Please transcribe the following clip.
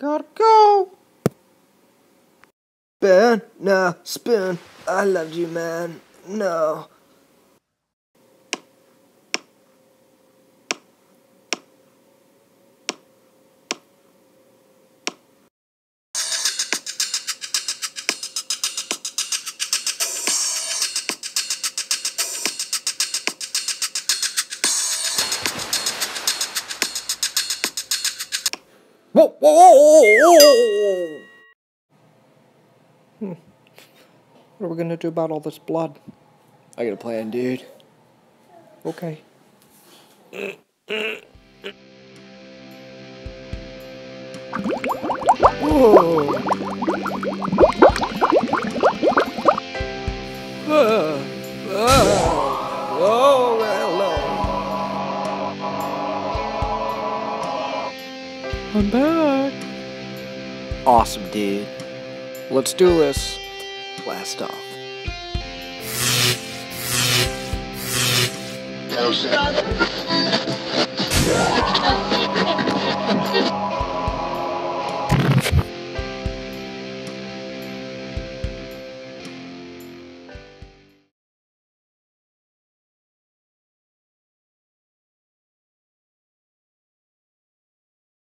Gotta go. Ben, nah, spin. I loved you, man. No. Whoa, whoa, whoa, whoa. Hmm. What are we gonna do about all this blood? I got a plan, dude. Okay. Whoa. Ah, ah. I'm back. Awesome, dude. Let's do this. Blast off. No, sir.